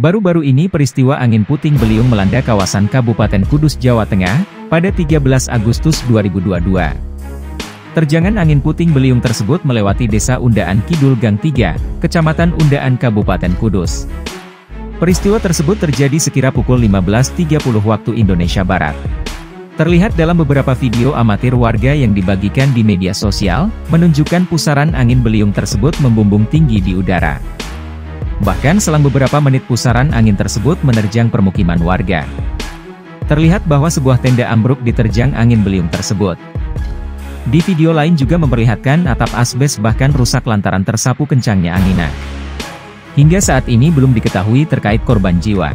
Baru-baru ini peristiwa angin puting beliung melanda kawasan Kabupaten Kudus, Jawa Tengah, pada 13 Agustus 2022. Terjangan angin puting beliung tersebut melewati desa Undaan Kidul Gang 3, Kecamatan Undaan Kabupaten Kudus. Peristiwa tersebut terjadi sekira pukul 15.30 waktu Indonesia Barat. Terlihat dalam beberapa video amatir warga yang dibagikan di media sosial, menunjukkan pusaran angin beliung tersebut membumbung tinggi di udara. Bahkan selang beberapa menit pusaran angin tersebut menerjang permukiman warga. Terlihat bahwa sebuah tenda ambruk diterjang angin beliung tersebut. Di video lain juga memperlihatkan atap asbes bahkan rusak lantaran tersapu kencangnya anginan. Hingga saat ini belum diketahui terkait korban jiwa.